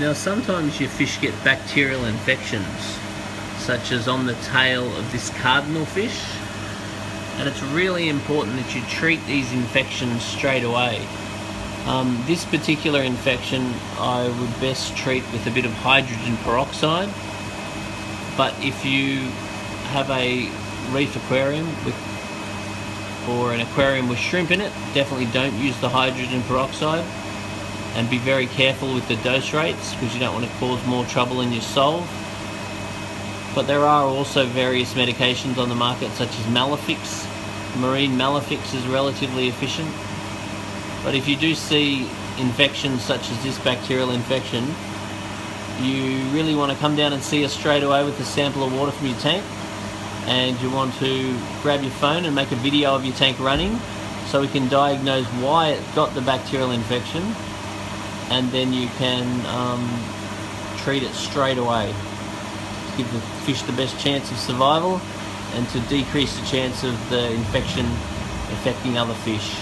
Now sometimes your fish get bacterial infections, such as on the tail of this cardinal fish, and it's really important that you treat these infections straight away. Um, this particular infection I would best treat with a bit of hydrogen peroxide, but if you have a reef aquarium with or an aquarium with shrimp in it, definitely don't use the hydrogen peroxide and be very careful with the dose rates because you don't want to cause more trouble in your solve. But there are also various medications on the market such as MelaFix. Marine MelaFix is relatively efficient. But if you do see infections such as this bacterial infection, you really want to come down and see us straight away with a sample of water from your tank and you want to grab your phone and make a video of your tank running so we can diagnose why it got the bacterial infection and then you can um, treat it straight away to give the fish the best chance of survival and to decrease the chance of the infection affecting other fish.